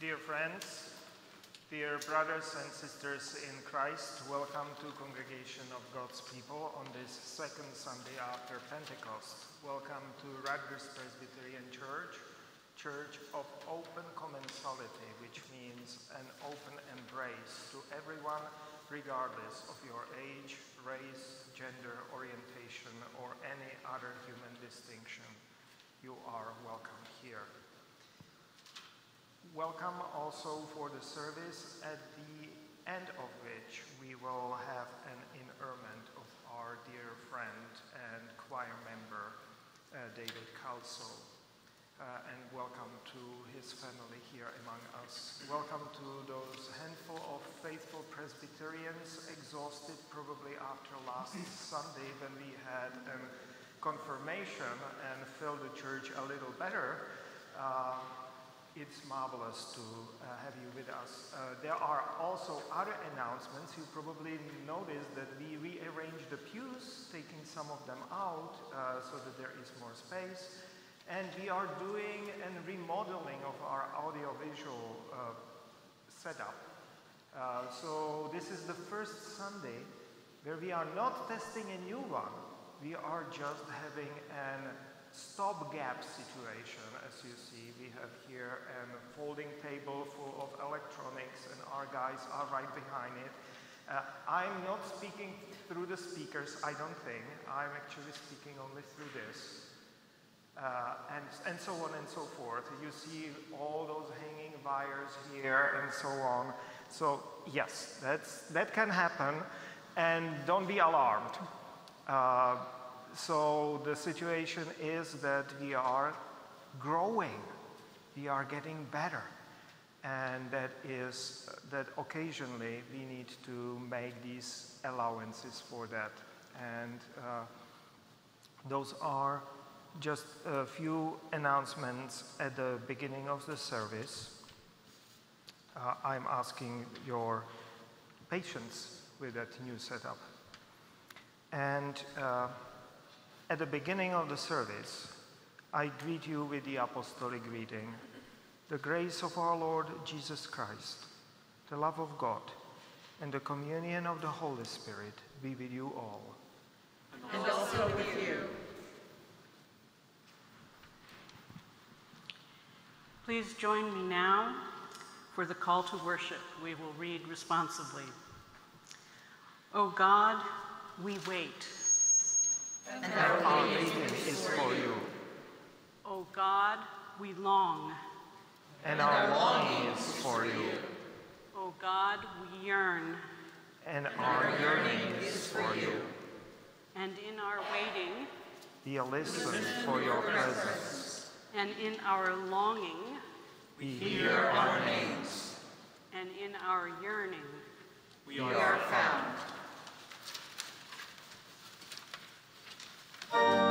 Dear friends, dear brothers and sisters in Christ, welcome to Congregation of God's People on this second Sunday after Pentecost. Welcome to Rutgers Presbyterian Church, Church of Open Commensality, which means an open embrace to everyone regardless of your age, race, gender, orientation, or any other human distinction. You are welcome here. Welcome also for the service at the end of which we will have an interment of our dear friend and choir member, uh, David Calso. Uh, and welcome to his family here among us. Welcome to those handful of faithful Presbyterians, exhausted probably after last Sunday when we had a confirmation and filled the church a little better. Uh, it's marvelous to uh, have you with us. Uh, there are also other announcements. You probably noticed that we rearranged the pews, taking some of them out uh, so that there is more space. And we are doing a remodeling of our audiovisual uh, setup. Uh, so this is the first Sunday where we are not testing a new one. We are just having a stopgap situation. As you see, we have here a folding table full of electronics and our guys are right behind it. Uh, I'm not speaking through the speakers, I don't think. I'm actually speaking only through this uh, and, and so on and so forth. You see all those hanging wires here and so on. So yes, that's, that can happen and don't be alarmed. Uh, so the situation is that we are growing, we are getting better. And that is that occasionally we need to make these allowances for that. And uh, those are just a few announcements at the beginning of the service. Uh, I'm asking your patience with that new setup. And uh, at the beginning of the service, I greet you with the apostolic greeting. The grace of our Lord Jesus Christ, the love of God, and the communion of the Holy Spirit be with you all. And also with you. Please join me now for the call to worship. We will read responsively. O God, we wait. And our waiting is for you. O oh God, we long. And our longing is for you. O God, we yearn. And our yearning is for you. And in our waiting, we listen for your presence. And in our longing, we hear our names. And in our yearning, we are found. Children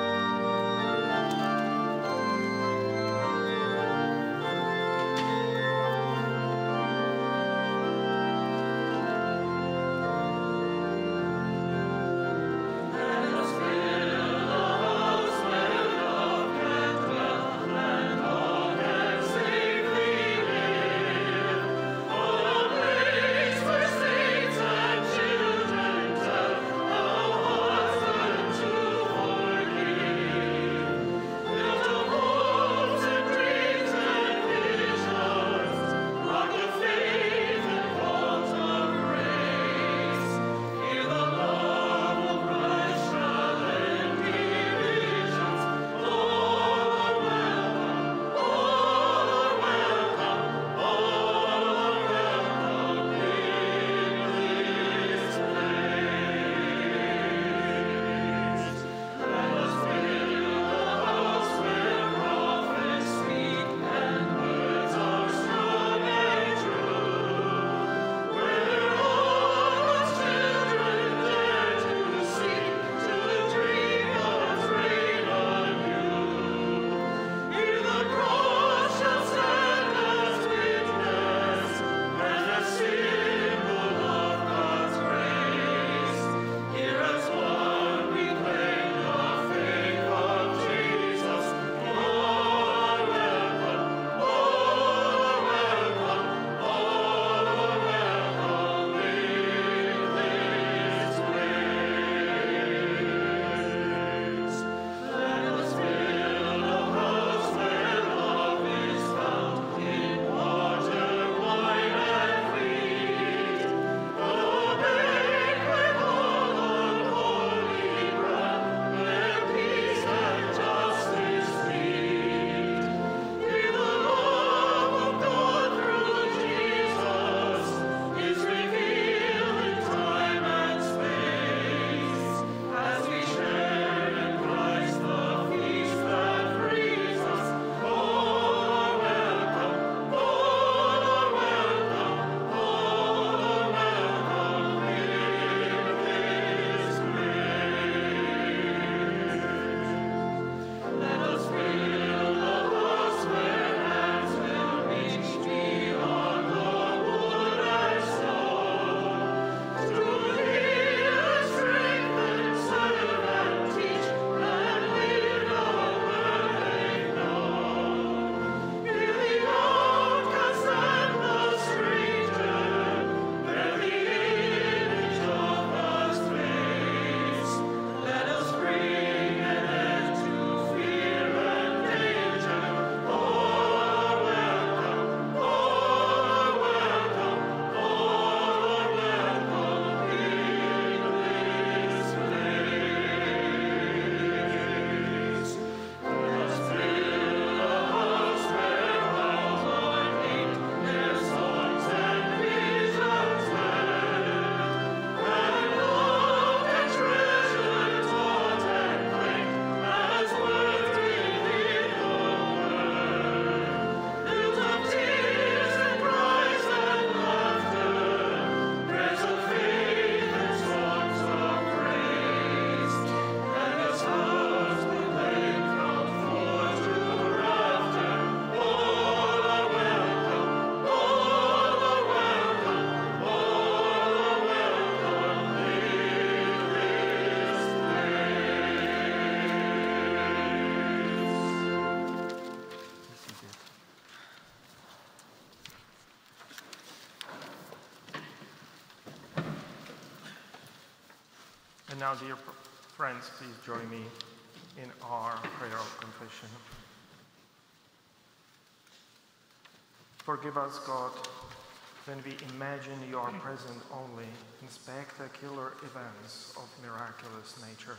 And now, dear friends, please join me in our prayer of confession. Forgive us, God, when we imagine you are present only in spectacular events of miraculous nature.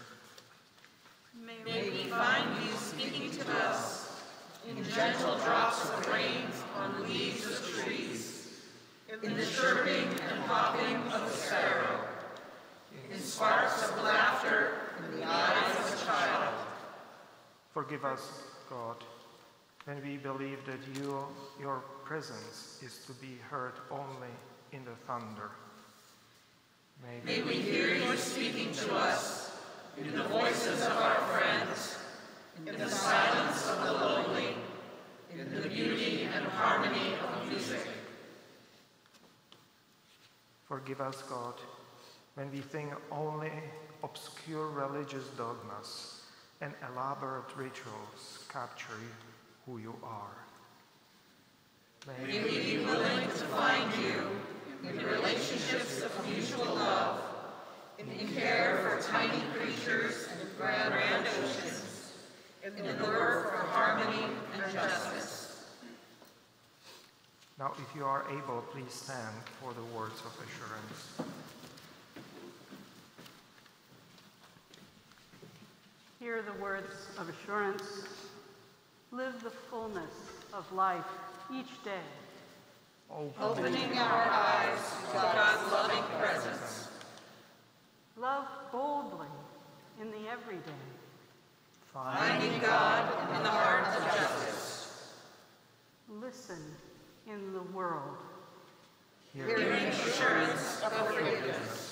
May we find you speaking to us in gentle drops of rain on leaves of trees, in the chirping and hopping of the sparrow, sparks of laughter in the eyes of a child. Forgive us, God, when we believe that you, your presence is to be heard only in the thunder. May, May we hear you speaking to us in the voices of our friends, in the silence of the lonely, in the beauty and harmony of music. Forgive us, God, when we think only obscure religious dogmas and elaborate rituals capture who you are. May, we be willing to find you in relationships of mutual love, in care for tiny creatures and grand oceans, in the work for harmony and justice. Now, if you are able, please stand for the words of assurance. Hear the words of assurance. Live the fullness of life each day. Opening our eyes to God's loving presence. Love boldly in the everyday. Finding God in the heart of justice. Listen in the world. Hearing assurance of forgiveness.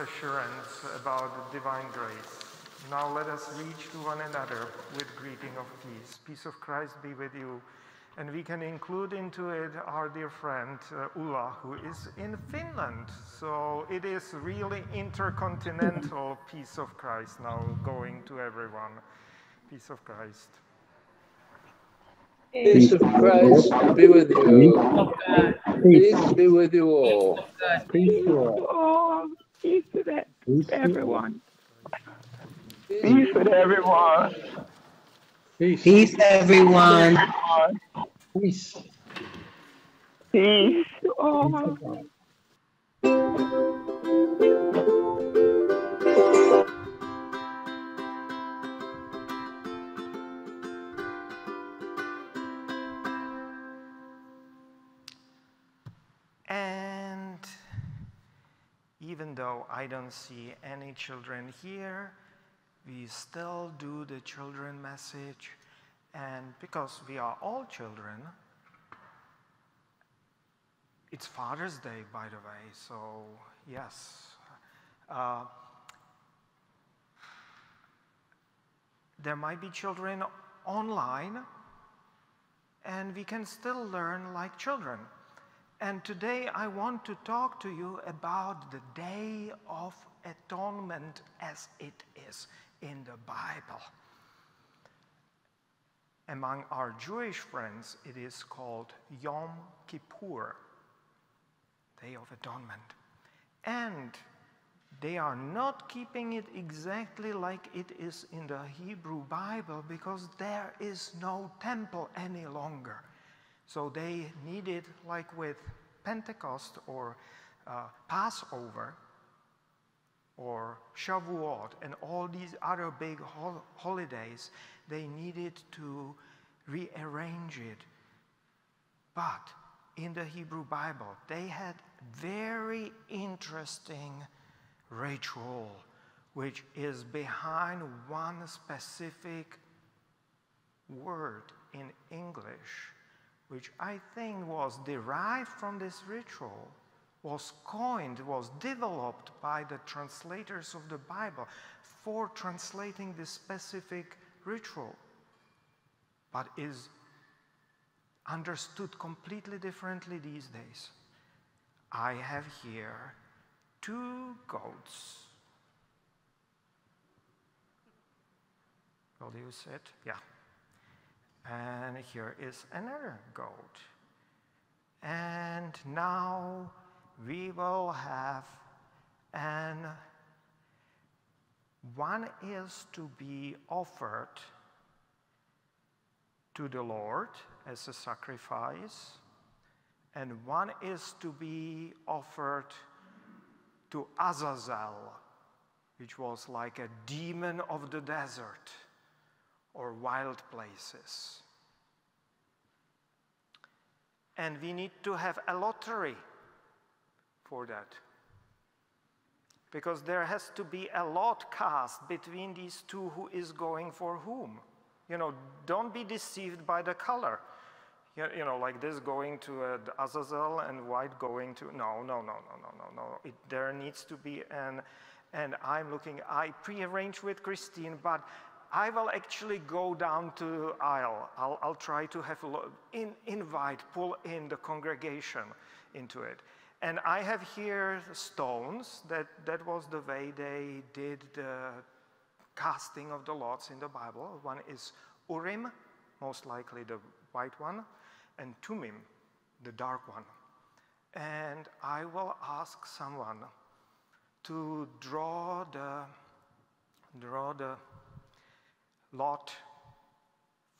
Assurance about divine grace, now let us reach to one another with greeting of peace. Peace of Christ be with you. And we can include into it our dear friend uh, Ulla, who is in Finland. So it is really intercontinental peace of Christ now going to everyone. Peace of Christ. Peace of Christ be with you. Peace be with you all. Peace to all. Peace to that. Peace everyone. Peace to everyone. Peace. Peace, everyone. Peace. Peace. Oh. even I don't see any children here, we still do the children message. And because we are all children, it's Father's Day, by the way, so yes. Uh, there might be children online, and we can still learn like children. And today I want to talk to you about the Day of Atonement as it is in the Bible. Among our Jewish friends, it is called Yom Kippur, Day of Atonement. And they are not keeping it exactly like it is in the Hebrew Bible because there is no temple any longer. So they needed, like with Pentecost or uh, Passover or Shavuot and all these other big hol holidays, they needed to rearrange it. But in the Hebrew Bible, they had very interesting ritual which is behind one specific word in English, which I think was derived from this ritual, was coined, was developed by the translators of the Bible for translating this specific ritual, but is understood completely differently these days. I have here two goats. Will you sit? Yeah. And here is another goat. And now we will have and one is to be offered to the Lord as a sacrifice, and one is to be offered to Azazel, which was like a demon of the desert or wild places. And we need to have a lottery for that. Because there has to be a lot cast between these two who is going for whom. You know, don't be deceived by the color. You, know, like this going to Azazel and white going to, no, no, no, no, no, no, no. There needs to be an, and I'm looking, I pre-arranged with Christine, but I will actually go down to aisle. I'll, I'll try to have in, invite, pull in the congregation into it. And I have here stones. That, that was the way they did the casting of the lots in the Bible. One is Urim, most likely the white one, and Thummim, the dark one. And I will ask someone to draw the, draw the lot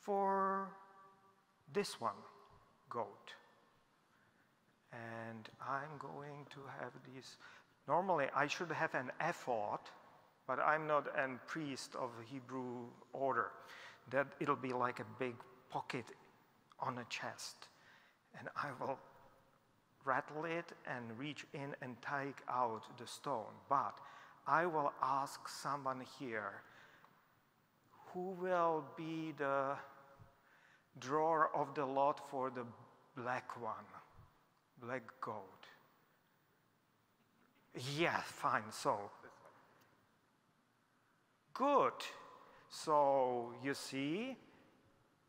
for this one, goat. And I'm going to have these. Normally, I should have an ephod, but I'm not a priest of Hebrew order. That it'll be like a big pocket on a chest. And I will rattle it and reach in and take out the stone. But I will ask someone here who will be the drawer of the lot for the black one, black goat. Yeah, fine, so. Good. So you see,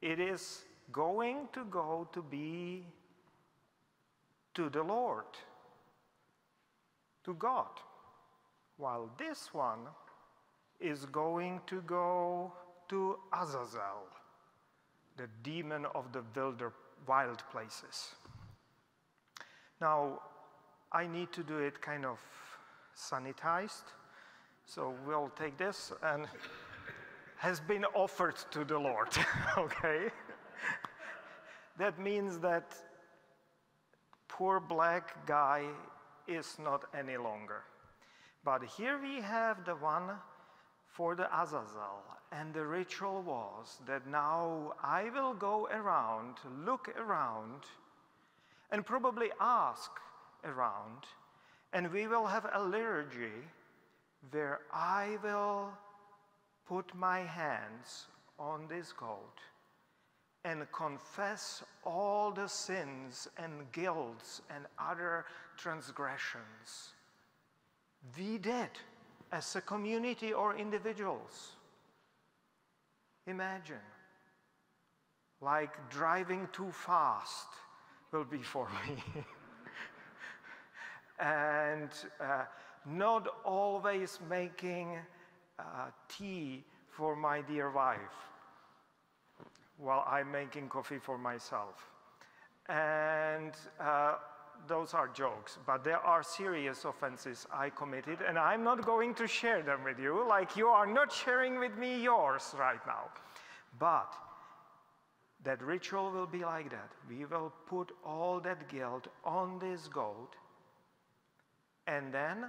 it is going to go to be to the Lord, to God, while this one is going to go to Azazel, the demon of the wilder, wild places. Now, I need to do it kind of sanitized, so we'll take this and has been offered to the Lord, okay? that means that poor black guy is not any longer. But here we have the one for the Azazel. And the ritual was that now I will go around, look around, and probably ask around, and we will have a liturgy where I will put my hands on this goat and confess all the sins and guilts and other transgressions we did as a community or individuals. Imagine, like driving too fast will be for me. and uh, not always making uh, tea for my dear wife while I'm making coffee for myself. And uh, those are jokes, but there are serious offenses I committed, and I'm not going to share them with you, like you are not sharing with me yours right now. But that ritual will be like that. We will put all that guilt on this goat, and then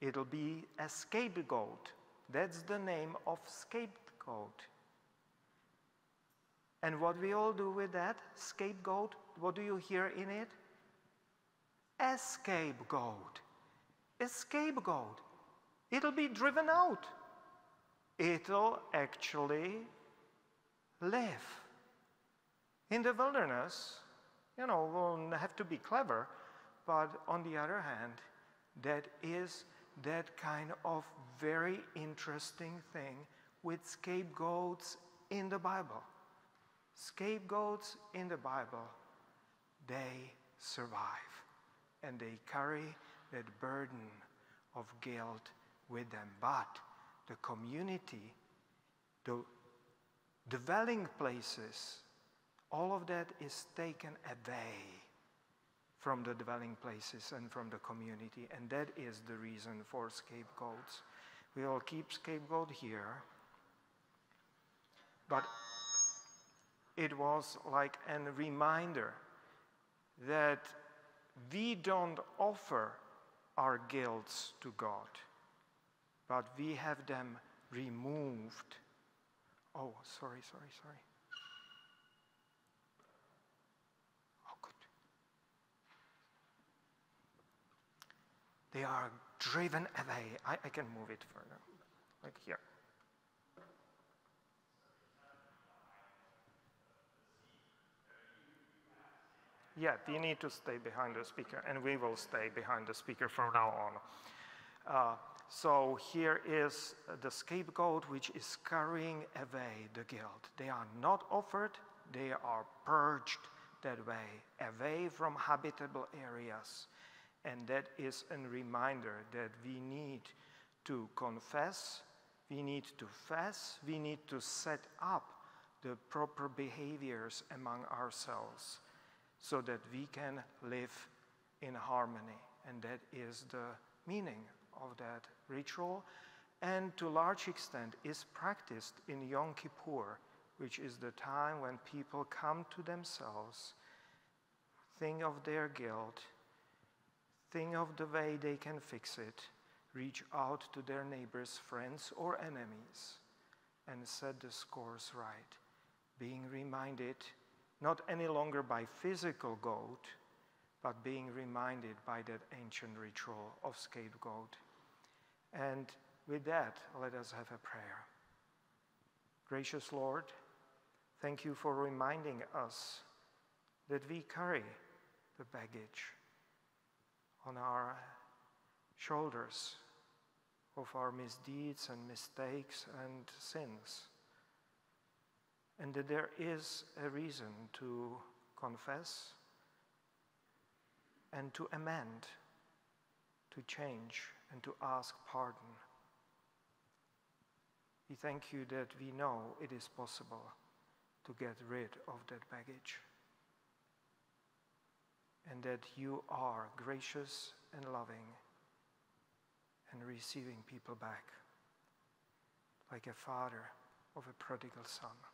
it'll be a scapegoat. That's the name of scapegoat And what we all do with that scapegoat, what do you hear in it? A scapegoat. A scapegoat. It'll be driven out. It'll actually live. In the wilderness, you know, we'll have to be clever, but on the other hand, that is that kind of very interesting thing with scapegoats in the Bible. Scapegoats in the Bible, they survive and they carry that burden of guilt with them. But the community, the dwelling places, all of that is taken away from the dwelling places and from the community. And that is the reason for scapegoats. We all keep scapegoat here. But it was like a reminder that we don't offer our guilts to God, but we have them removed. Oh, sorry, sorry, sorry. Oh, good. They are driven away. I, I can move it further, like here. Yeah, you need to stay behind the speaker, and we will stay behind the speaker from now on. Uh, so here is the scapegoat which is carrying away the guilt. They are not offered, they are purged that way, away from habitable areas. And that is a reminder that we need to confess, we need to fast, we need to set up the proper behaviors among ourselves so that we can live in harmony. And that is the meaning of that ritual. And to a large extent is practiced in Yom Kippur, which is the time when people come to themselves, think of their guilt, think of the way they can fix it, reach out to their neighbors, friends, or enemies, and set the scores right, being reminded not any longer by physical goat, but being reminded by that ancient ritual of scapegoat. And with that, let us have a prayer. Gracious Lord, thank you for reminding us that we carry the baggage on our shoulders of our misdeeds and mistakes and sins and that there is a reason to confess and to amend, to change, and to ask pardon. We thank you that we know it is possible to get rid of that baggage and that you are gracious and loving and receiving people back like a father of a prodigal son.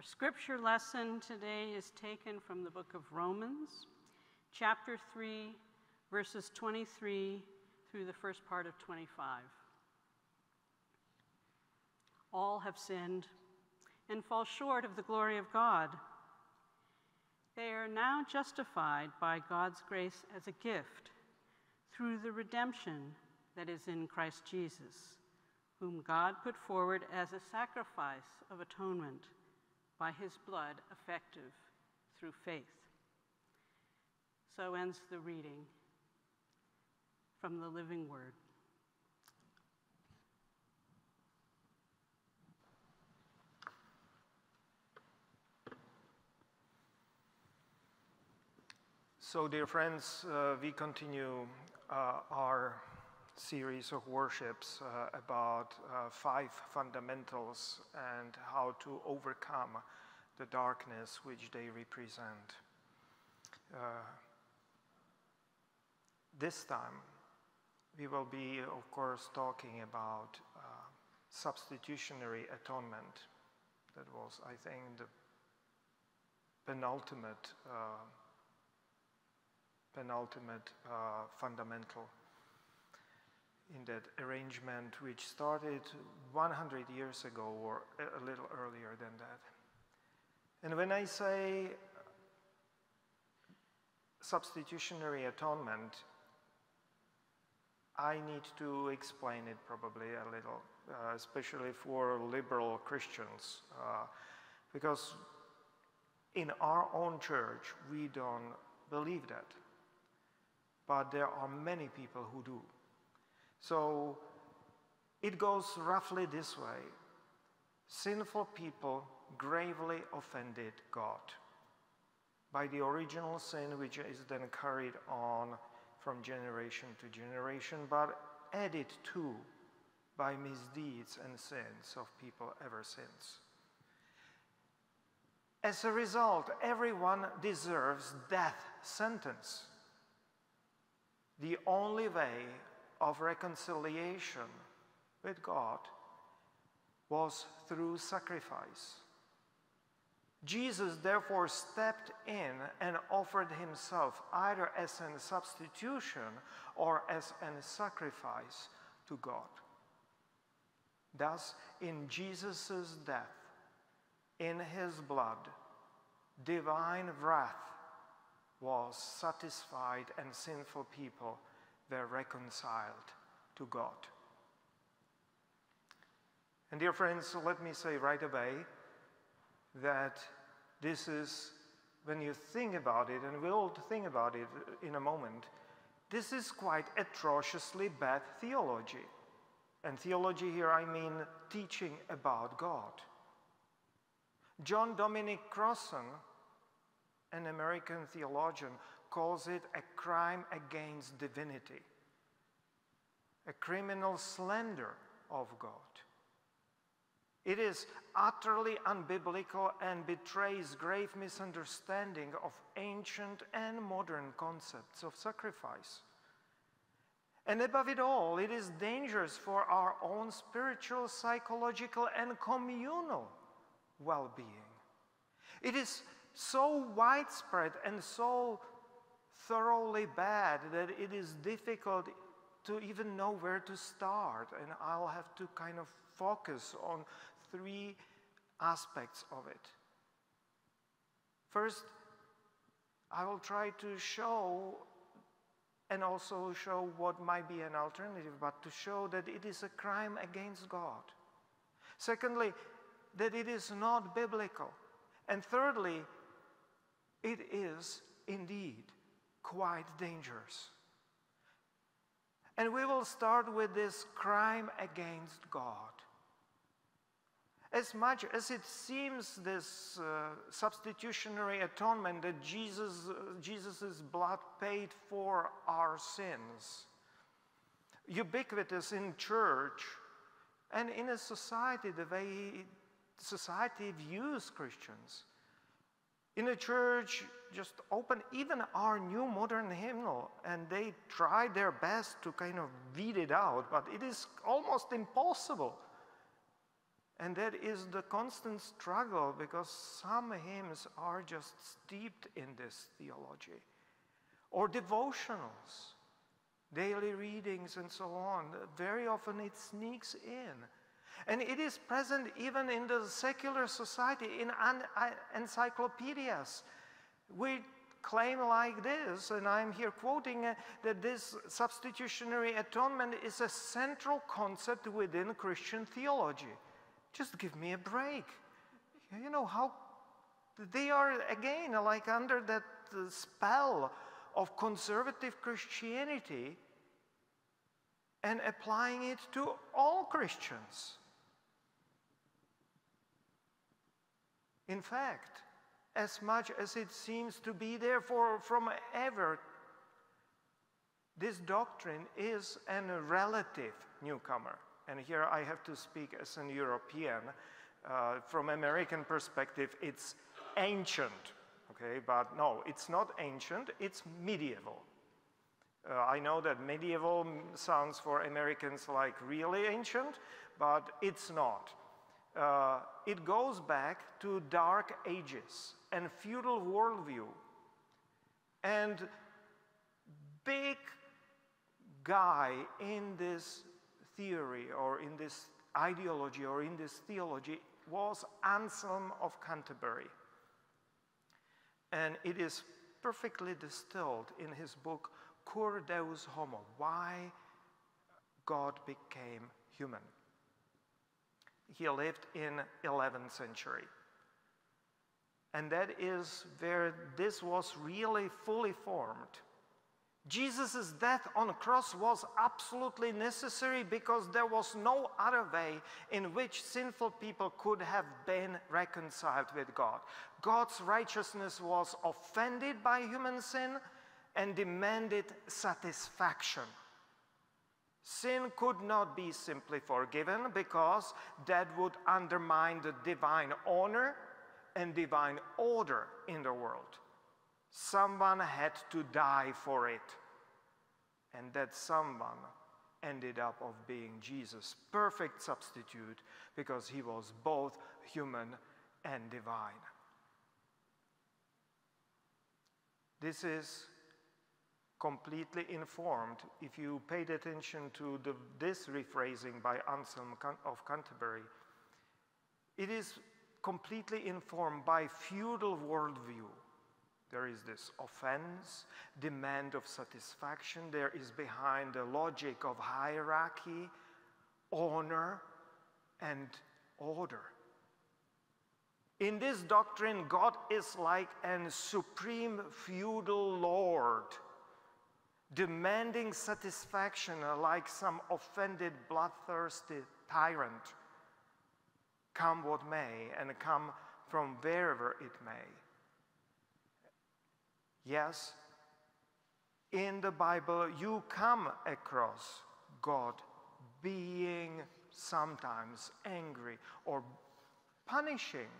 Our scripture lesson today is taken from the book of Romans, chapter 3, verses 23 through the first part of 25. All have sinned and fall short of the glory of God. They are now justified by God's grace as a gift through the redemption that is in Christ Jesus, whom God put forward as a sacrifice of atonement by his blood effective through faith. So ends the reading from the living word. So, dear friends, uh, we continue uh, our series of worships uh, about uh, five fundamentals and how to overcome the darkness which they represent. Uh, this time, we will be, of course, talking about uh, substitutionary atonement. That was, I think, the penultimate, uh, penultimate uh, fundamental in that arrangement, which started 100 years ago or a little earlier than that. And when I say substitutionary atonement, I need to explain it probably a little, uh, especially for liberal Christians, uh, because in our own church we don't believe that. But there are many people who do. So it goes roughly this way sinful people gravely offended God by the original sin, which is then carried on from generation to generation, but added to by misdeeds and sins of people ever since. As a result, everyone deserves death sentence. The only way of reconciliation with God was through sacrifice. Jesus therefore stepped in and offered himself either as a substitution or as a sacrifice to God. Thus, in Jesus' death, in his blood, divine wrath was satisfied and sinful people were reconciled to God. And dear friends, let me say right away that this is, when you think about it, and we'll think about it in a moment, this is quite atrociously bad theology. And theology here, I mean teaching about God. John Dominic Crossan, an American theologian, calls it a crime against divinity, a criminal slander of God. It is utterly unbiblical and betrays grave misunderstanding of ancient and modern concepts of sacrifice. And above it all, it is dangerous for our own spiritual, psychological, and communal well being. It is so widespread and so thoroughly bad that it is difficult to even know where to start. And I'll have to kind of focus on three aspects of it. First, I will try to show and also show what might be an alternative, but to show that it is a crime against God. Secondly, that it is not biblical. And thirdly, it is indeed quite dangerous. And we will start with this crime against God. As much as it seems this uh, substitutionary atonement that Jesus, uh, Jesus' blood paid for our sins, ubiquitous in church and in a society, the way society views Christians. In a church, just open even our new modern hymnal, and they try their best to kind of weed it out, but it is almost impossible And that is the constant struggle because some hymns are just steeped in this theology. Or devotionals, daily readings, and so on. Very often it sneaks in. And it is present even in the secular society, in encyclopedias. We claim like this, and I'm here quoting uh, that this substitutionary atonement is a central concept within Christian theology. Just give me a break. You know how they are again like under that spell of conservative Christianity and applying it to all Christians. In fact, as much as it seems to be there for, from ever, this doctrine is a relative newcomer. And here I have to speak as an European. Uh, from American perspective, it's ancient, okay? But no, it's not ancient, it's medieval. Uh, I know that medieval sounds for Americans like really ancient, but it's not. Uh, it goes back to dark ages and feudal worldview. And big guy in this theory or in this ideology or in this theology was Anselm of Canterbury. And it is perfectly distilled in his book Cur Deus Homo, Why God Became Human. He lived in 11th century. And that is where this was really fully formed. Jesus' death on the cross was absolutely necessary because there was no other way in which sinful people could have been reconciled with God. God's righteousness was offended by human sin and demanded satisfaction. Sin could not be simply forgiven because that would undermine the divine honor and divine order in the world. Someone had to die for it. And that someone ended up of being Jesus, perfect substitute because he was both human and divine. This is completely informed if you paid attention to the, this rephrasing by Anselm of Canterbury. It is completely informed by feudal worldview. There is this offense, demand of satisfaction. There is behind the logic of hierarchy, honor, and order. In this doctrine, God is like a supreme feudal lord, demanding satisfaction like some offended, bloodthirsty tyrant come what may, and come from wherever it may. Yes, in the Bible, you come across God being sometimes angry or punishing.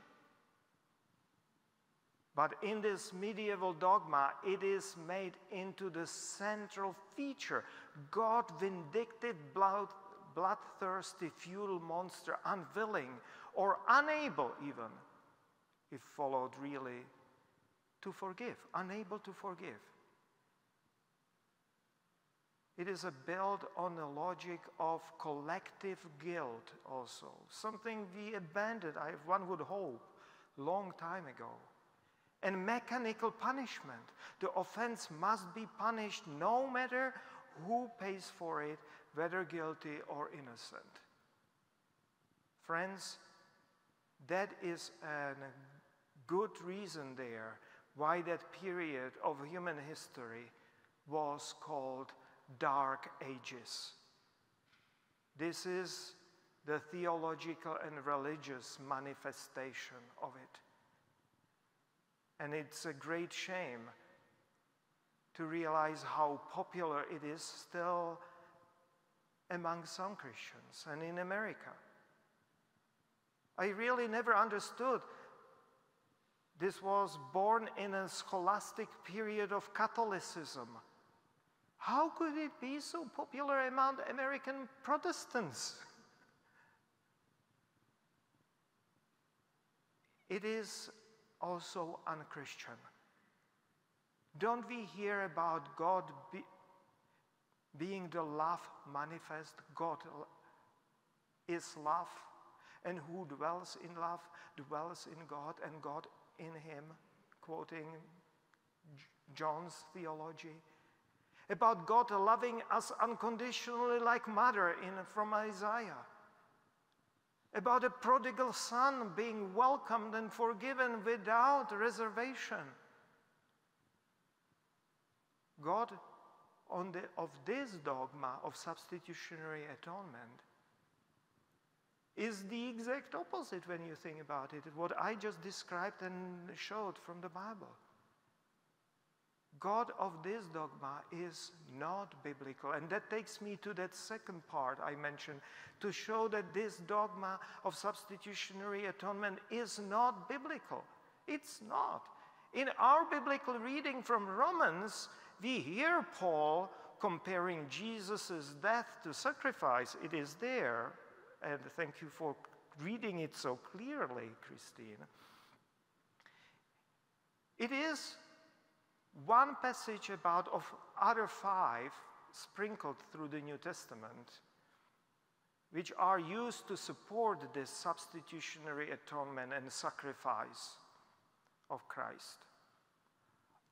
But in this medieval dogma, it is made into the central feature. God vindictive, blood, bloodthirsty, feudal monster, unwilling or unable even, if followed really, to forgive, unable to forgive. It is a build on the logic of collective guilt also, something we abandoned, I, one would hope, long time ago. And mechanical punishment. The offense must be punished no matter who pays for it, whether guilty or innocent. Friends, that is a good reason there why that period of human history was called Dark Ages. This is the theological and religious manifestation of it. And it's a great shame to realize how popular it is still among some Christians and in America. I really never understood. This was born in a scholastic period of Catholicism. How could it be so popular among American Protestants? it is also unchristian. Don't we hear about God be, being the love manifest? God is love, and who dwells in love dwells in God, and God in him, quoting John's theology. About God loving us unconditionally like mother in, from Isaiah. About a prodigal son being welcomed and forgiven without reservation. God, on the, of this dogma of substitutionary atonement, is the exact opposite when you think about it, what I just described and showed from the Bible. God of this dogma is not biblical. And that takes me to that second part I mentioned to show that this dogma of substitutionary atonement is not biblical. It's not. In our biblical reading from Romans, we hear Paul comparing Jesus' death to sacrifice. It is there. And thank you for reading it so clearly, Christine. It is one passage about of other five sprinkled through the New Testament, which are used to support this substitutionary atonement and sacrifice of Christ.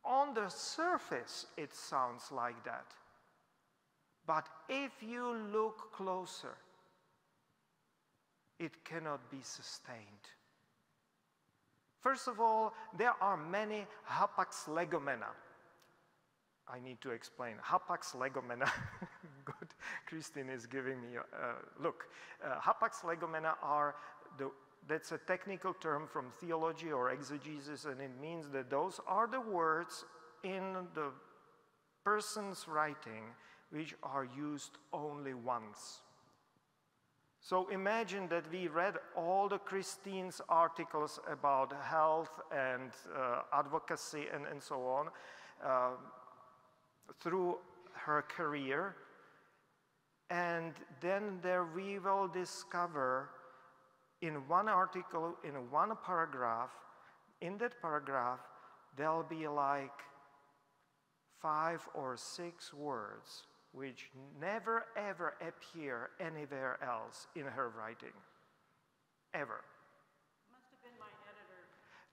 On the surface, it sounds like that. But if you look closer, it cannot be sustained. First of all, there are many hapax legomena. I need to explain. Hapax legomena. Good. Christine is giving me a look. Uh, hapax legomena are the that's a technical term from theology or exegesis, and it means that those are the words in the person's writing which are used only once. So imagine that we read all the Christine's articles about health and uh, advocacy and, and so on uh, through her career. And then there we will discover in one article, in one paragraph, in that paragraph, there'll be like five or six words which never ever appear anywhere else in her writing. Ever. Must have been my editor.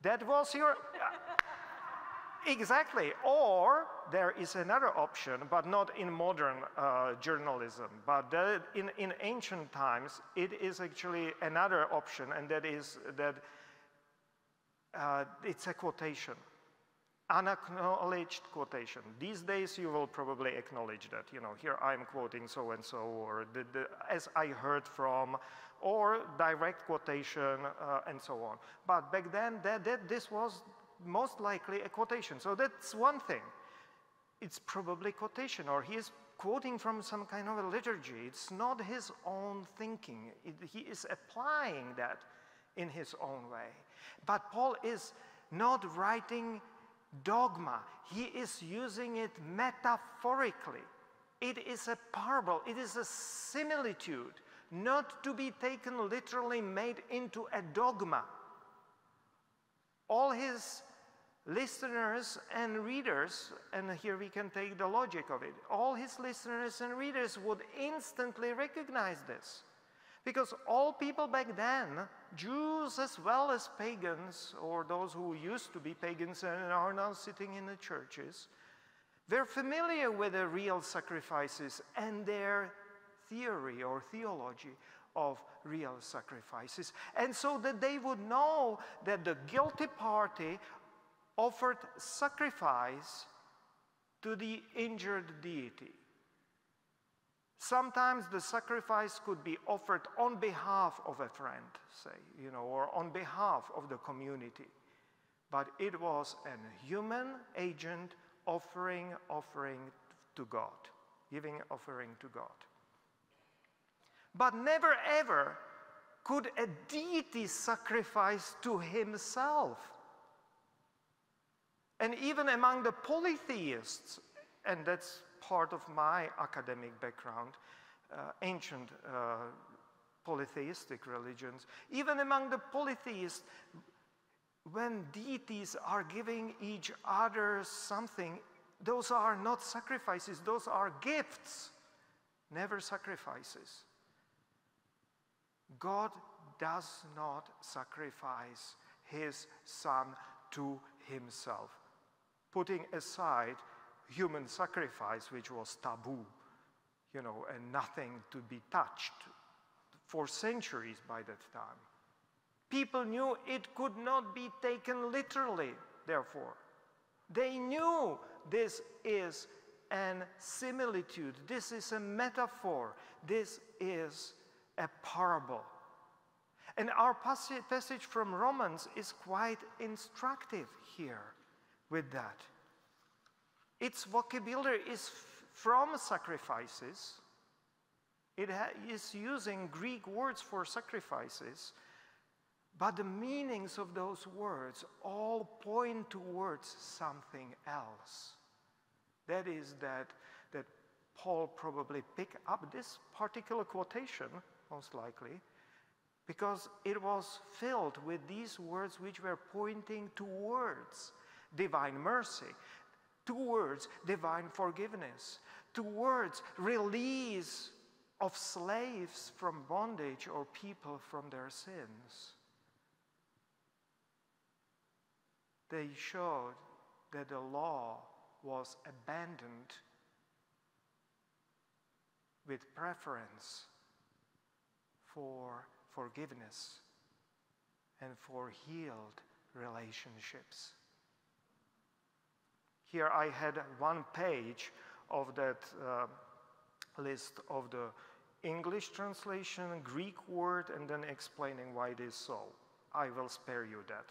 That was your. Exactly. Or there is another option, but not in modern uh, journalism, but in, in ancient times, it is actually another option, and that is that uh, it's a quotation, unacknowledged quotation. These days, you will probably acknowledge that. You know, here I'm quoting so and so, or the, the, as I heard from, or direct quotation, uh, and so on. But back then, that, that this was most likely a quotation. So that's one thing. It's probably quotation, or he is quoting from some kind of a liturgy. It's not his own thinking. It, he is applying that in his own way. But Paul is not writing dogma, he is using it metaphorically. It is a parable, it is a similitude, not to be taken literally, made into a dogma. All his listeners and readers, and here we can take the logic of it, all his listeners and readers would instantly recognize this. Because all people back then, Jews as well as pagans, or those who used to be pagans and are now sitting in the churches, were familiar with the real sacrifices and their theory or theology of real sacrifices. And so that they would know that the guilty party offered sacrifice to the injured deity. Sometimes the sacrifice could be offered on behalf of a friend, say, you know, or on behalf of the community. But it was a human agent offering, offering to God, giving offering to God. But never ever could a deity sacrifice to himself. And even among the polytheists, and that's part of my academic background, uh, ancient uh, polytheistic religions, even among the polytheists, when deities are giving each other something, those are not sacrifices, those are gifts, never sacrifices. God does not sacrifice his son to himself, putting aside human sacrifice, which was taboo, you know, and nothing to be touched for centuries by that time. People knew it could not be taken literally, therefore. They knew this is an similitude, this is a metaphor, this is a parable. And our passage from Romans is quite instructive here with that. Its vocabulary is from sacrifices. It is using Greek words for sacrifices, but the meanings of those words all point towards something else. That is that, that Paul probably picked up this particular quotation, most likely, because it was filled with these words which were pointing towards divine mercy, towards divine forgiveness, towards release of slaves from bondage or people from their sins. They showed that the law was abandoned with preference for forgiveness and for healed relationships. Here I had one page of that uh, list of the English translation, Greek word, and then explaining why it is so. I will spare you that.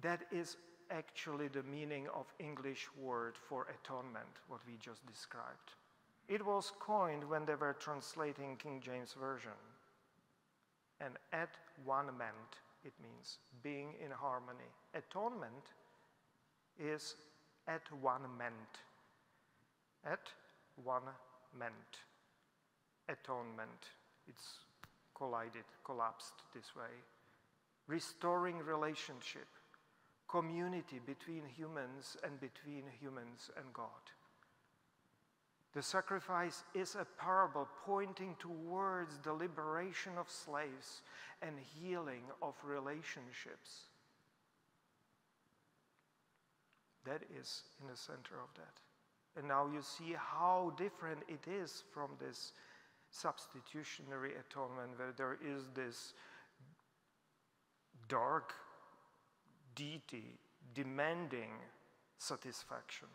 That is actually the meaning of English word for atonement, what we just described. It was coined when they were translating King James Version. And at one meant, it means being in harmony. Atonement is at one meant. At one meant. Atonement. It's collided, collapsed this way. Restoring relationship, community between humans and between humans and God. The sacrifice is a parable pointing towards the liberation of slaves and healing of relationships. That is in the center of that. And now you see how different it is from this substitutionary atonement, where there is this dark deity demanding satisfaction.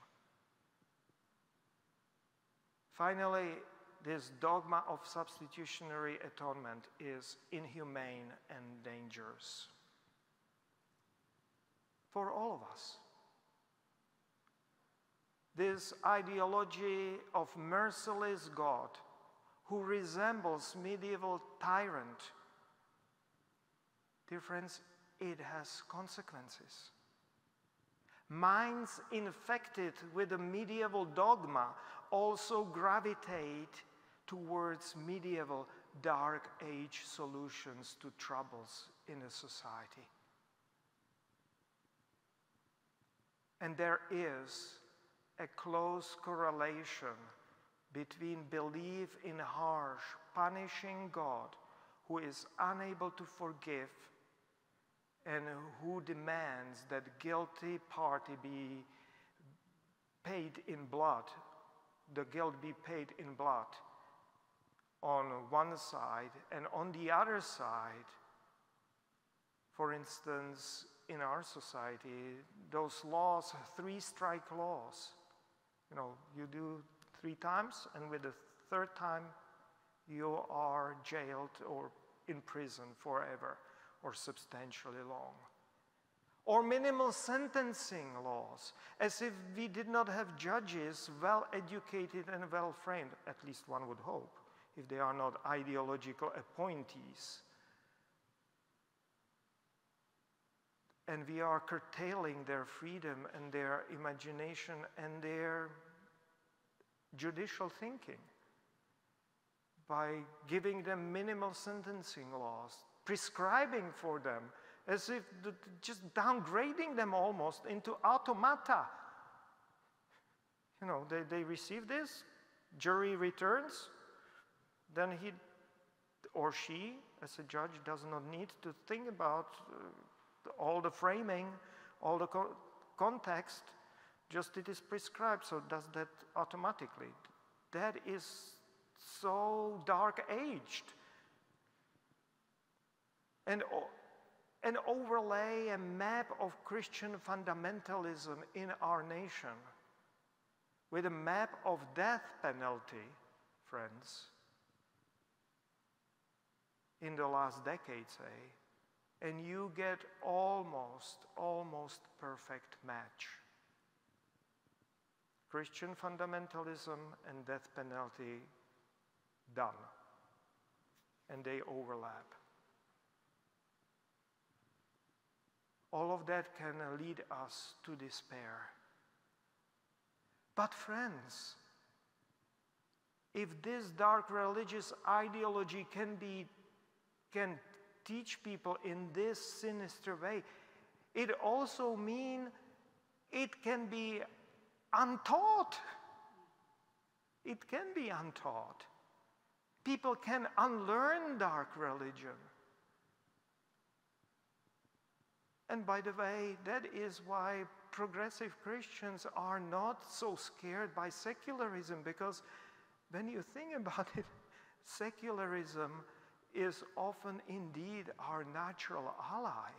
Finally, this dogma of substitutionary atonement is inhumane and dangerous for all of us. This ideology of merciless God who resembles medieval tyrant, dear friends, it has consequences. Minds infected with the medieval dogma also gravitate towards medieval dark age solutions to troubles in a society. And there is a close correlation between belief in a harsh, punishing God who is unable to forgive and who demands that guilty party be paid in blood the guilt be paid in blood on one side, and on the other side, for instance, in our society, those laws, three strike laws, you know, you do three times, and with the third time, you are jailed or in prison forever or substantially long or minimal sentencing laws, as if we did not have judges well educated and well framed, at least one would hope, if they are not ideological appointees. And we are curtailing their freedom and their imagination and their judicial thinking by giving them minimal sentencing laws, prescribing for them, as if just downgrading them almost into automata. You know, they, they receive this, jury returns, then he or she, as a judge, does not need to think about uh, all the framing, all the co context, just it is prescribed, so does that automatically. That is so dark aged. And, and overlay a map of Christian fundamentalism in our nation with a map of death penalty, friends, in the last decade, say, and you get almost, almost perfect match. Christian fundamentalism and death penalty done. And they overlap. All of that can uh, lead us to despair. But, friends, if this dark religious ideology can be can teach people in this sinister way, it also means it can be untaught. It can be untaught. People can unlearn dark religion. And by the way, that is why progressive Christians are not so scared by secularism because when you think about it, secularism is often indeed our natural ally.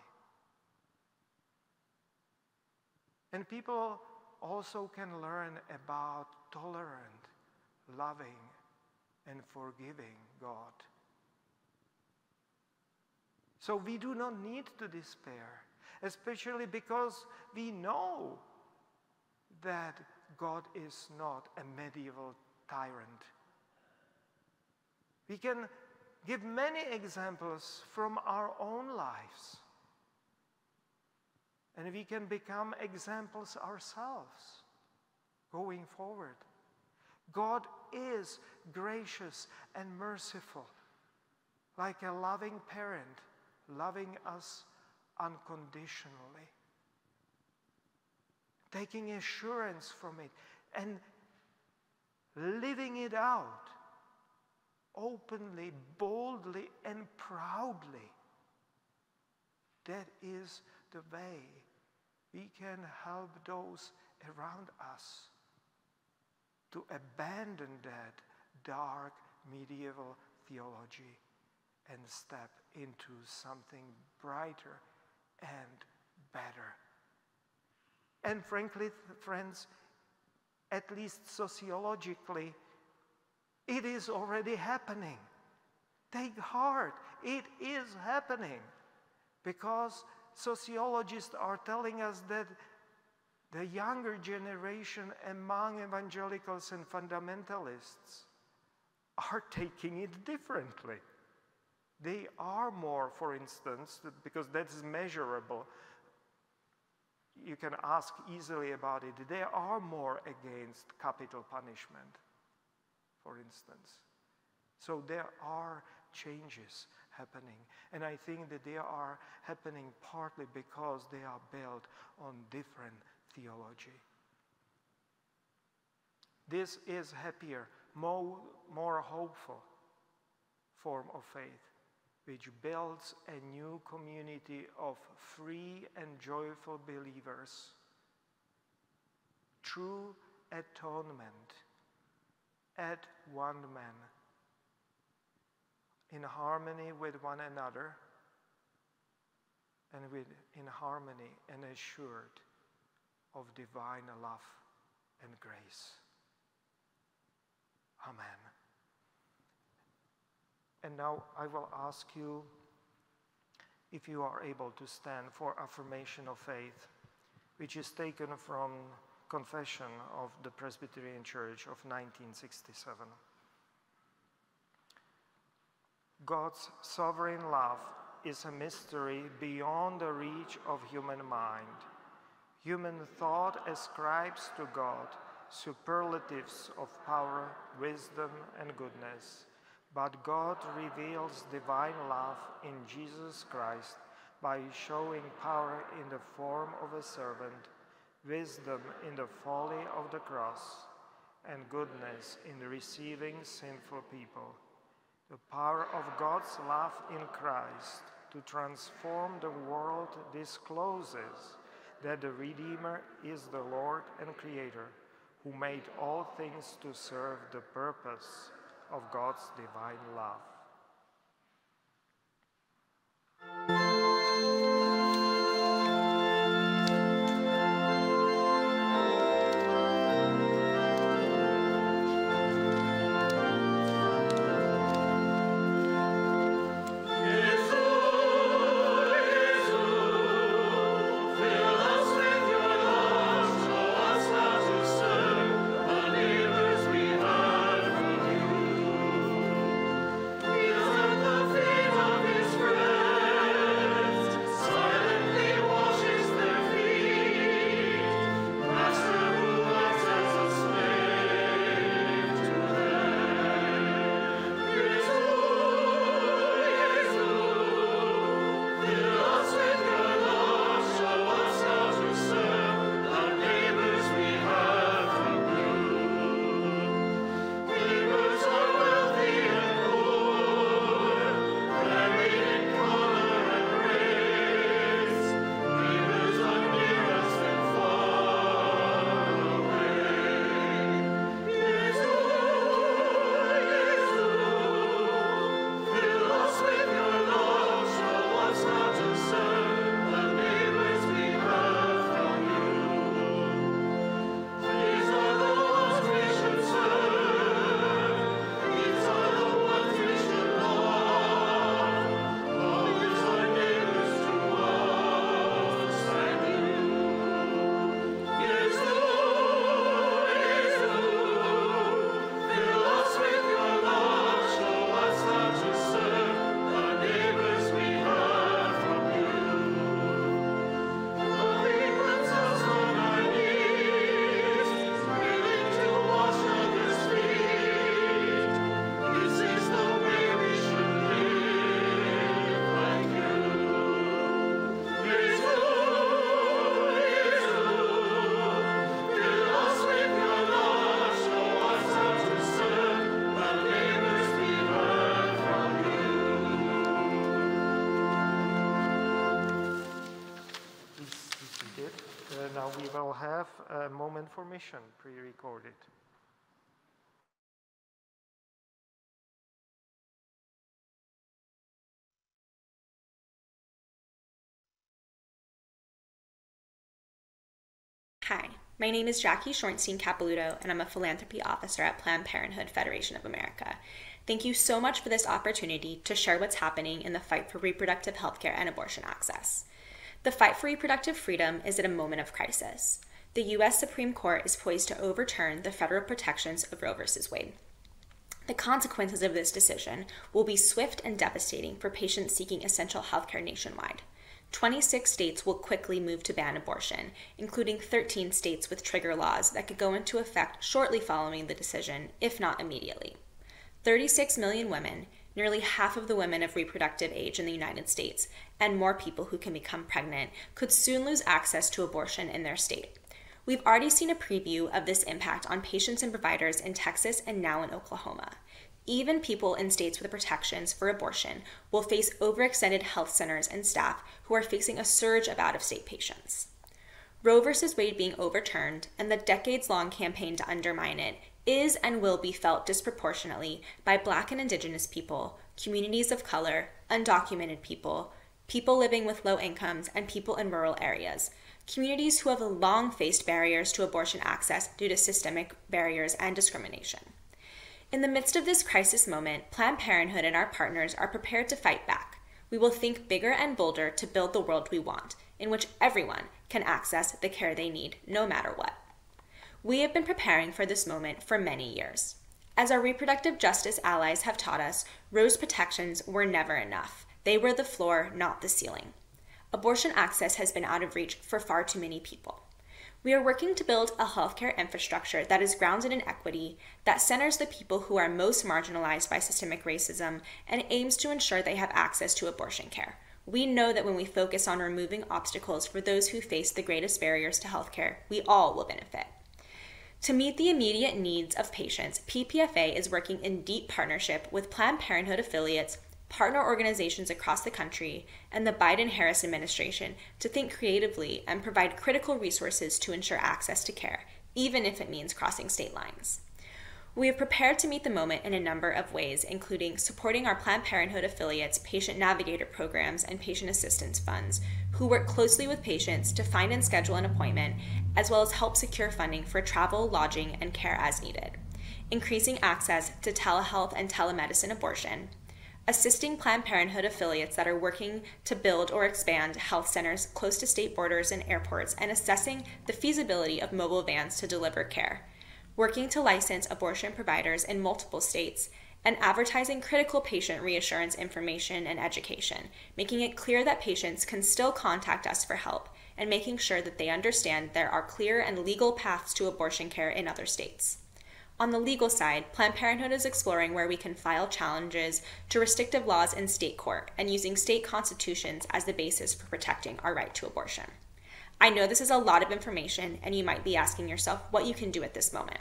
And people also can learn about tolerant, loving, and forgiving God. So we do not need to despair, especially because we know that God is not a medieval tyrant. We can give many examples from our own lives. And we can become examples ourselves going forward. God is gracious and merciful, like a loving parent loving us unconditionally, taking assurance from it and living it out openly, boldly, and proudly. That is the way we can help those around us to abandon that dark medieval theology and step into something brighter and better. And frankly, friends, at least sociologically, it is already happening. Take heart, it is happening. Because sociologists are telling us that the younger generation among evangelicals and fundamentalists are taking it differently. They are more, for instance, because that is measurable. You can ask easily about it. They are more against capital punishment, for instance. So there are changes happening. And I think that they are happening partly because they are built on different theology. This is happier, more, more hopeful form of faith, which builds a new community of free and joyful believers. True atonement at one man, in harmony with one another, and with, in harmony and assured of divine love and grace. Amen. And now I will ask you if you are able to stand for affirmation of faith, which is taken from Confession of the Presbyterian Church of 1967. God's sovereign love is a mystery beyond the reach of human mind. Human thought ascribes to God superlatives of power, wisdom, and goodness, But God reveals divine love in Jesus Christ by showing power in the form of a servant, wisdom in the folly of the cross, and goodness in receiving sinful people. The power of God's love in Christ to transform the world discloses that the Redeemer is the Lord and Creator who made all things to serve the purpose of God's divine love. Pre-recorded. Hi, my name is Jackie Shornstein Capilouto, and I'm a philanthropy officer at Planned Parenthood Federation of America. Thank you so much for this opportunity to share what's happening in the fight for reproductive health care and abortion access. The fight for reproductive freedom is at a moment of crisis the U.S. Supreme Court is poised to overturn the federal protections of Roe v. Wade. The consequences of this decision will be swift and devastating for patients seeking essential healthcare nationwide. 26 states will quickly move to ban abortion, including 13 states with trigger laws that could go into effect shortly following the decision, if not immediately. 36 million women, nearly half of the women of reproductive age in the United States, and more people who can become pregnant, could soon lose access to abortion in their state. We've already seen a preview of this impact on patients and providers in Texas and now in Oklahoma. Even people in states with protections for abortion will face overextended health centers and staff who are facing a surge of out of state patients. Roe v. Wade being overturned and the decades long campaign to undermine it is and will be felt disproportionately by Black and Indigenous people, communities of color, undocumented people, people living with low incomes, and people in rural areas, communities who have long faced barriers to abortion access due to systemic barriers and discrimination. In the midst of this crisis moment, Planned Parenthood and our partners are prepared to fight back. We will think bigger and bolder to build the world we want, in which everyone can access the care they need, no matter what. We have been preparing for this moment for many years. As our reproductive justice allies have taught us, Roe's protections were never enough. They were the floor, not the ceiling abortion access has been out of reach for far too many people. We are working to build a healthcare infrastructure that is grounded in equity, that centers the people who are most marginalized by systemic racism, and aims to ensure they have access to abortion care. We know that when we focus on removing obstacles for those who face the greatest barriers to healthcare, we all will benefit. To meet the immediate needs of patients, PPFA is working in deep partnership with Planned Parenthood affiliates, partner organizations across the country, and the Biden Harris administration to think creatively and provide critical resources to ensure access to care, even if it means crossing state lines. We have prepared to meet the moment in a number of ways, including supporting our Planned Parenthood affiliates, patient navigator programs, and patient assistance funds, who work closely with patients to find and schedule an appointment, as well as help secure funding for travel, lodging, and care as needed. Increasing access to telehealth and telemedicine abortion, assisting Planned Parenthood affiliates that are working to build or expand health centers close to state borders and airports, and assessing the feasibility of mobile vans to deliver care working to license abortion providers in multiple states, and advertising critical patient reassurance information and education, making it clear that patients can still contact us for help, and making sure that they understand there are clear and legal paths to abortion care in other states. On the legal side, Planned Parenthood is exploring where we can file challenges to restrictive laws in state court and using state constitutions as the basis for protecting our right to abortion. I know this is a lot of information, and you might be asking yourself what you can do at this moment.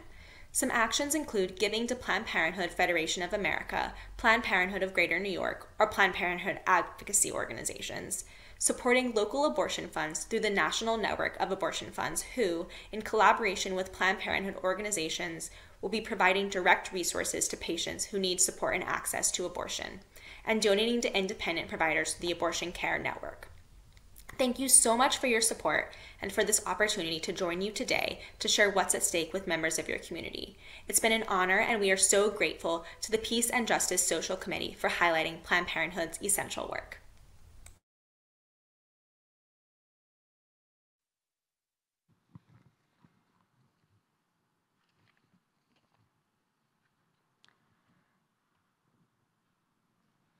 Some actions include giving to Planned Parenthood Federation of America, Planned Parenthood of Greater New York, or Planned Parenthood advocacy organizations, supporting local abortion funds through the National Network of Abortion Funds, who, in collaboration with Planned Parenthood organizations, will be providing direct resources to patients who need support and access to abortion, and donating to independent providers through the Abortion Care Network. Thank you so much for your support and for this opportunity to join you today to share what's at stake with members of your community. It's been an honor, and we are so grateful to the Peace and Justice Social Committee for highlighting Planned Parenthood's essential work.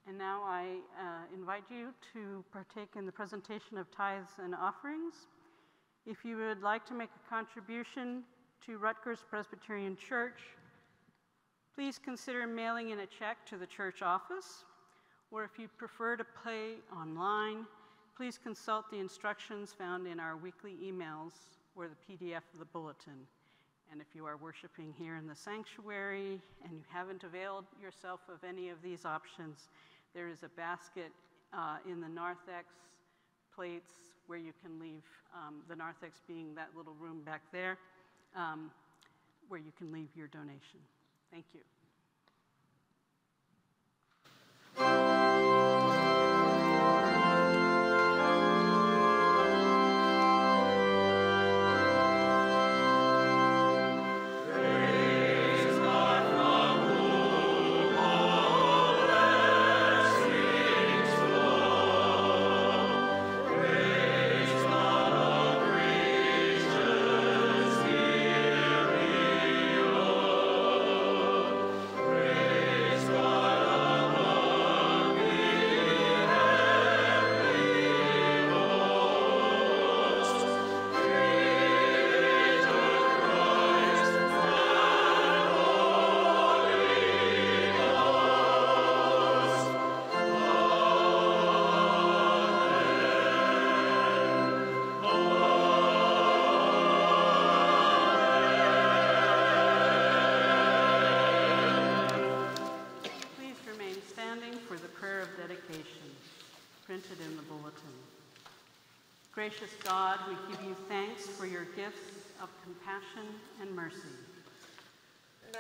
And now I uh, invite you to partake in the presentation of tithes and offerings. If you would like to make a contribution to Rutgers Presbyterian Church, please consider mailing in a check to the church office, or if you prefer to pay online, please consult the instructions found in our weekly emails or the PDF of the bulletin. And if you are worshiping here in the sanctuary and you haven't availed yourself of any of these options, there is a basket uh, in the narthex plates where you can leave, um, the narthex being that little room back there, um, where you can leave your donation. Thank you. Gracious God, we give you thanks for your gifts of compassion and mercy.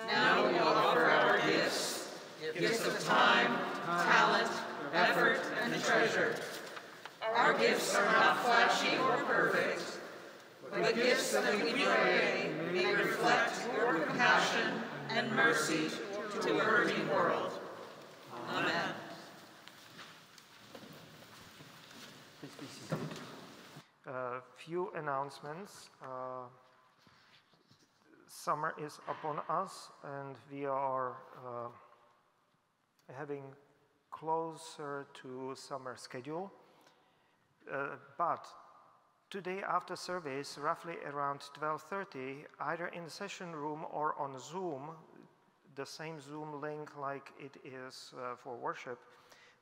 Now we offer our gifts, gifts of time, talent, effort, and treasure. Our gifts are not flashy or perfect, but the gifts that we pray may reflect your compassion and mercy to a hurting world. Amen. A few announcements. Uh, summer is upon us, and we are uh, having closer to summer schedule. Uh, but Today after service, roughly around 12.30, either in the session room or on Zoom, the same Zoom link like it is uh, for worship,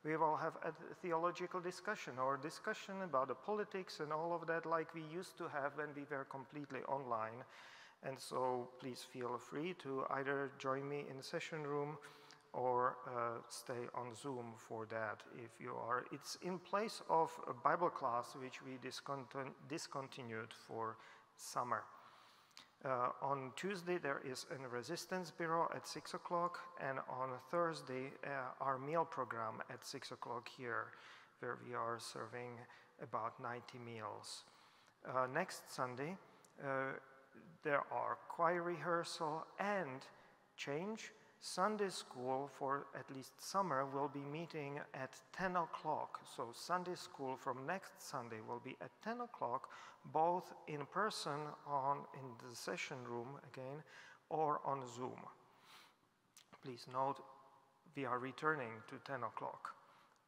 we will have a theological discussion or discussion about the politics and all of that like we used to have when we were completely online. And so please feel free to either join me in the session room or uh, stay on Zoom for that if you are. It's in place of a Bible class which we discontinu discontinued for summer. Uh, on Tuesday, there is a resistance bureau at 6 o'clock, and on Thursday, uh, our meal program at 6 o'clock here, where we are serving about 90 meals. Uh, next Sunday, uh, there are choir rehearsal and change Sunday school for at least summer will be meeting at 10 o'clock. So Sunday school from next Sunday will be at 10 o'clock, both in person on in the session room again or on Zoom. Please note we are returning to 10 o'clock.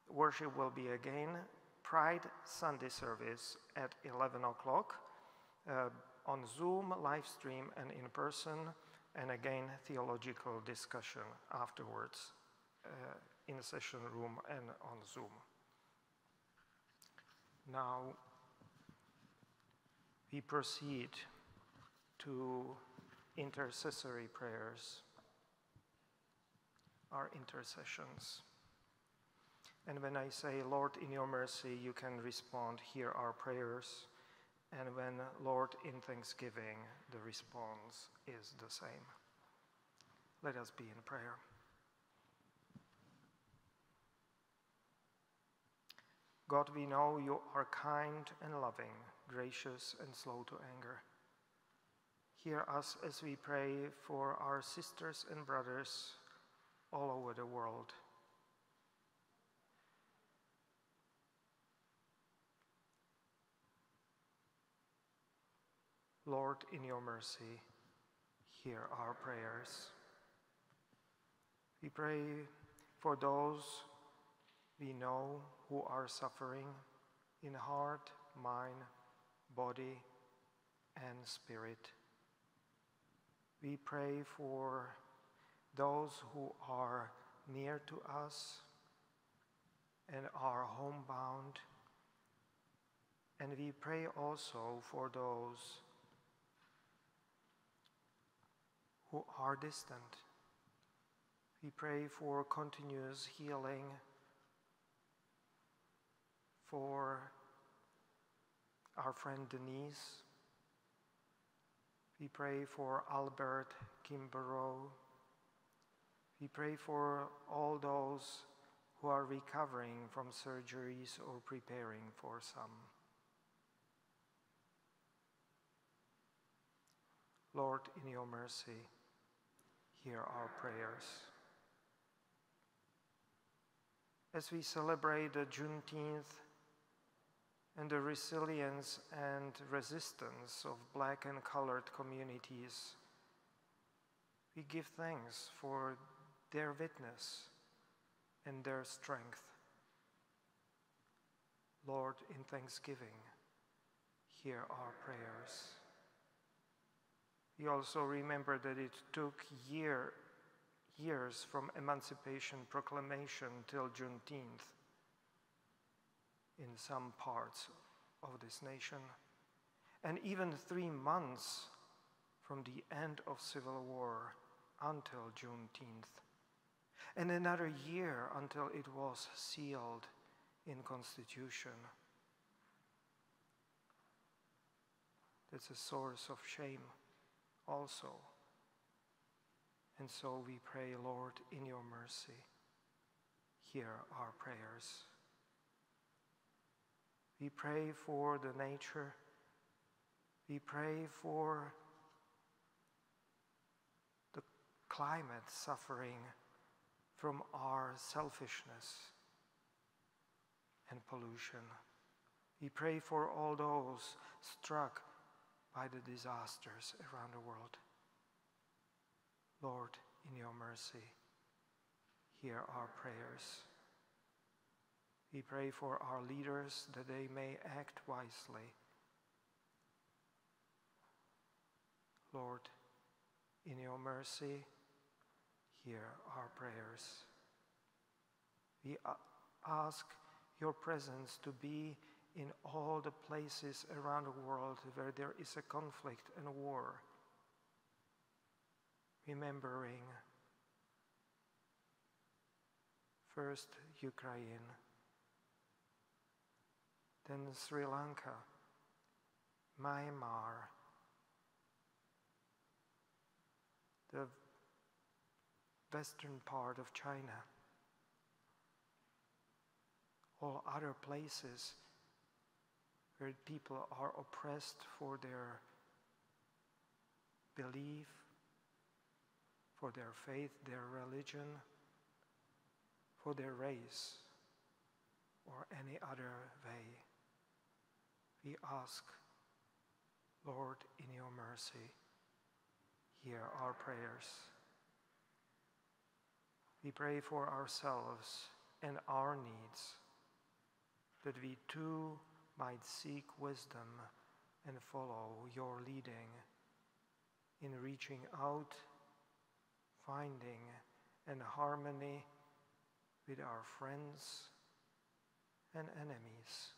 Worship will be again Pride Sunday service at 11 o'clock uh, on Zoom, live stream, and in person and again theological discussion afterwards uh, in the session room and on Zoom. Now we proceed to intercessory prayers, our intercessions. And when I say, Lord, in your mercy, you can respond, hear our prayers. And when Lord in thanksgiving, the response is the same. Let us be in prayer. God, we know you are kind and loving, gracious and slow to anger. Hear us as we pray for our sisters and brothers all over the world. Lord, in your mercy, hear our prayers. We pray for those we know who are suffering in heart, mind, body, and spirit. We pray for those who are near to us and are homebound. And we pray also for those who are distant. We pray for continuous healing, for our friend Denise. We pray for Albert Kimborough. We pray for all those who are recovering from surgeries or preparing for some. Lord, in your mercy, hear our prayers. As we celebrate the Juneteenth and the resilience and resistance of black and colored communities, we give thanks for their witness and their strength. Lord, in thanksgiving, hear our prayers. We also remember that it took year, years from Emancipation Proclamation till Juneteenth in some parts of this nation, and even three months from the end of Civil War until Juneteenth, and another year until it was sealed in Constitution. That's a source of shame also. And so we pray, Lord, in your mercy, hear our prayers. We pray for the nature. We pray for the climate suffering from our selfishness and pollution. We pray for all those struck by the disasters around the world. Lord, in your mercy, hear our prayers. We pray for our leaders that they may act wisely. Lord, in your mercy, hear our prayers. We ask your presence to be in all the places around the world where there is a conflict and war. Remembering first Ukraine, then Sri Lanka, Myanmar, the western part of China, all other places where people are oppressed for their belief, for their faith, their religion, for their race, or any other way. We ask, Lord, in your mercy, hear our prayers. We pray for ourselves and our needs, that we too might seek wisdom and follow your leading in reaching out, finding, and harmony with our friends and enemies.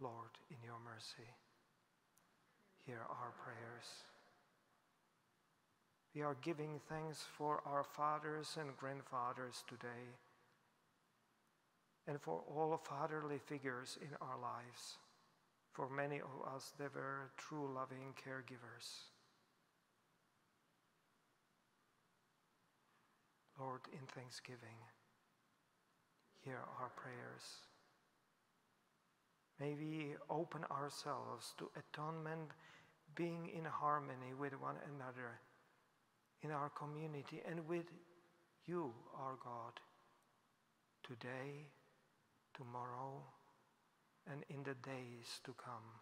Lord, in your mercy, hear our prayers. We are giving thanks for our fathers and grandfathers today and for all fatherly figures in our lives. For many of us, they were true loving caregivers. Lord, in thanksgiving, hear our prayers. May we open ourselves to atonement, being in harmony with one another in our community and with you, our God, today, tomorrow, and in the days to come.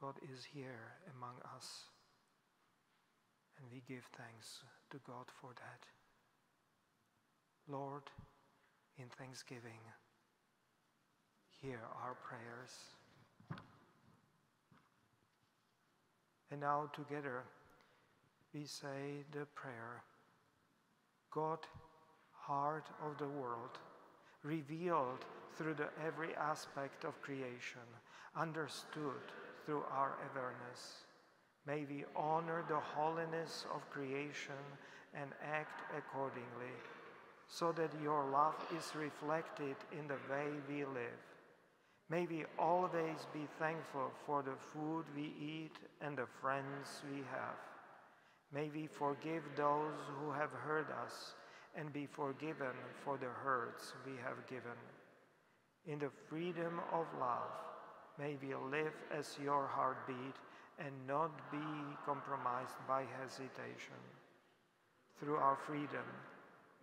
God is here among us, and we give thanks to God for that. Lord, in thanksgiving, hear our prayers. And now together we say the prayer God, heart of the world, revealed through the every aspect of creation, understood through our awareness. May we honor the holiness of creation and act accordingly, so that your love is reflected in the way we live. May we always be thankful for the food we eat and the friends we have. May we forgive those who have hurt us and be forgiven for the hurts we have given. In the freedom of love, may we live as your heartbeat and not be compromised by hesitation. Through our freedom,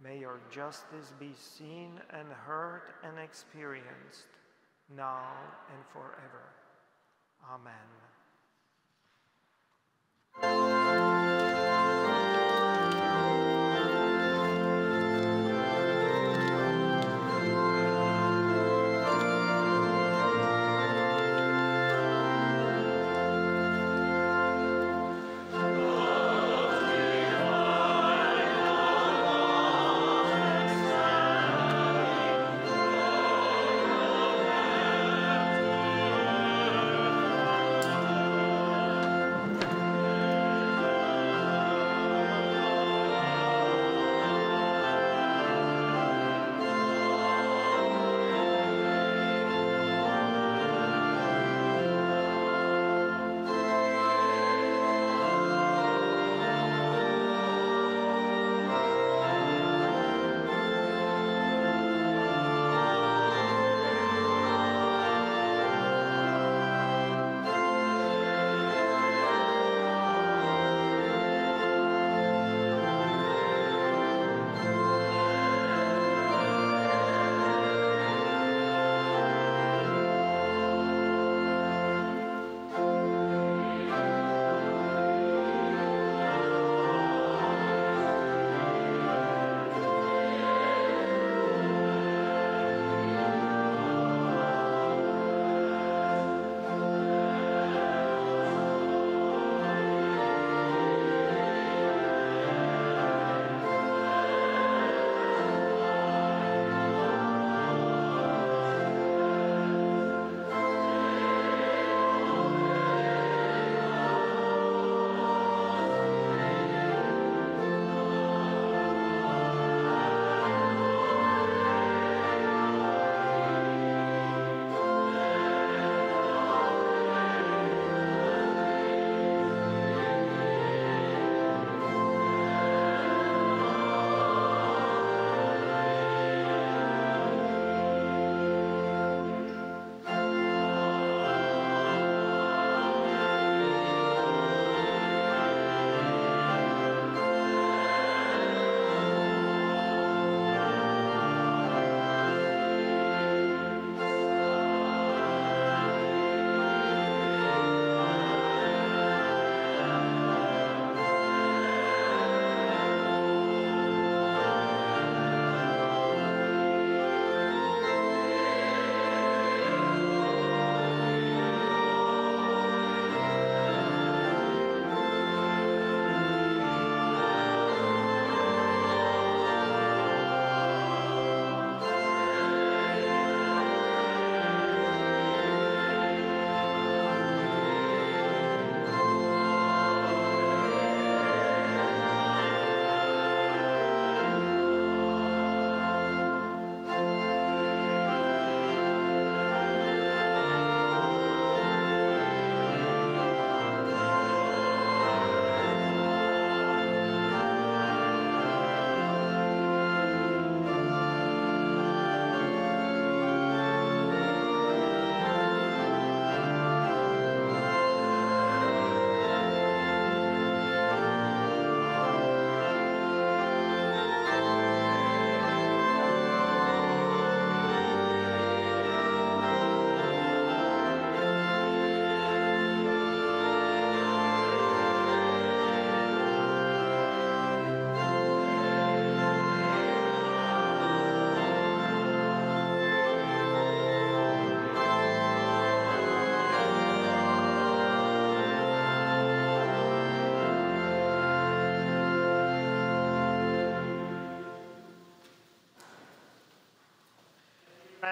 may your justice be seen and heard and experienced now and forever. Amen.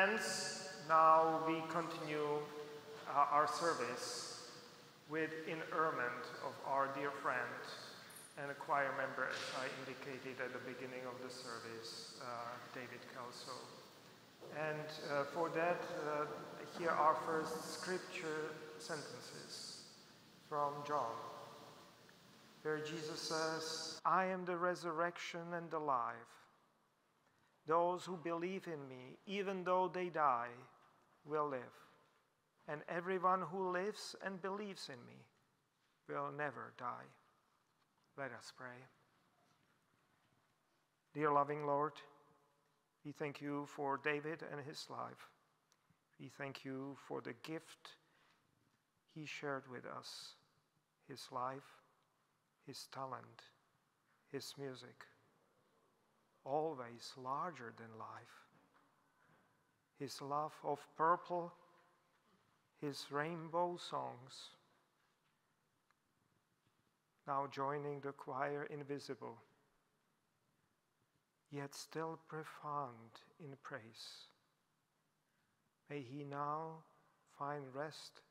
Friends, now we continue uh, our service with interment of our dear friend and a choir member, as I indicated at the beginning of the service, uh, David Kelso. And uh, for that, uh, here are first scripture sentences from John, where Jesus says, I am the resurrection and the life. Those who believe in me, even though they die, will live. And everyone who lives and believes in me will never die. Let us pray. Dear loving Lord, we thank you for David and his life. We thank you for the gift he shared with us his life, his talent, his music always larger than life. His love of purple, his rainbow songs. Now joining the choir invisible, yet still profound in praise. May he now find rest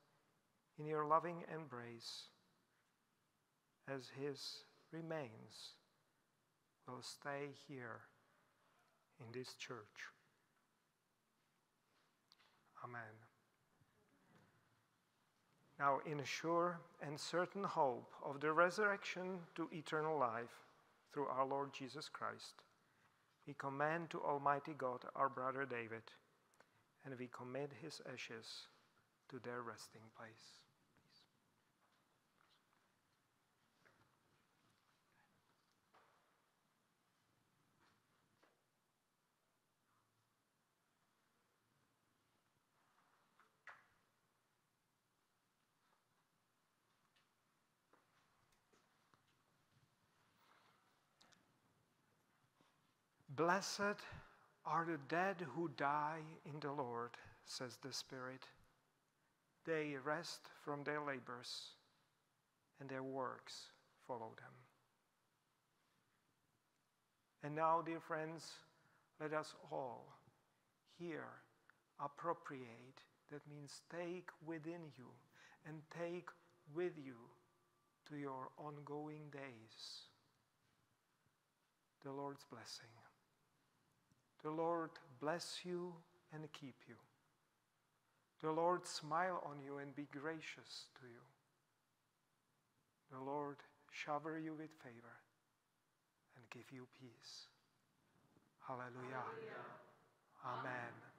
in your loving embrace as his remains will stay here in this church. Amen. Now, in a sure and certain hope of the resurrection to eternal life through our Lord Jesus Christ, we commend to Almighty God our brother David, and we commit his ashes to their resting place. Blessed are the dead who die in the Lord, says the Spirit. They rest from their labors, and their works follow them. And now, dear friends, let us all here appropriate, that means take within you and take with you to your ongoing days the Lord's blessing. The Lord bless you and keep you. The Lord smile on you and be gracious to you. The Lord shower you with favor and give you peace. Hallelujah. Hallelujah. Amen.